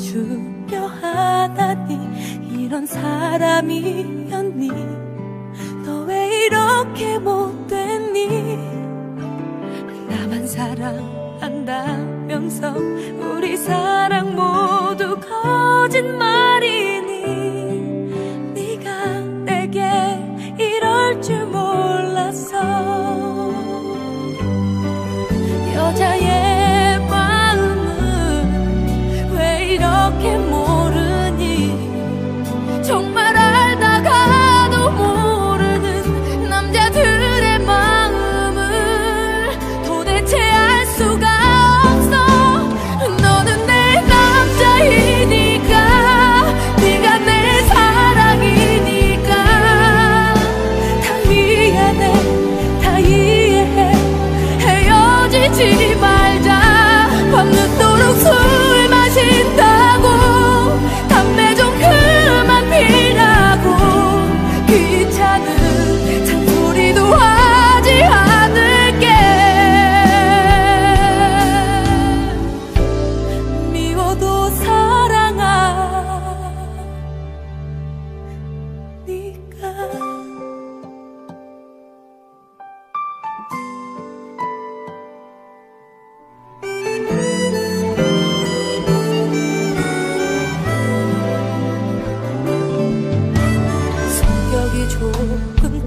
주려 하다니 이런 사람이었니? 너 왜 이렇게 못됐니? 나만 사랑한다면서 우리 사랑 모두 거짓말이니? thuộc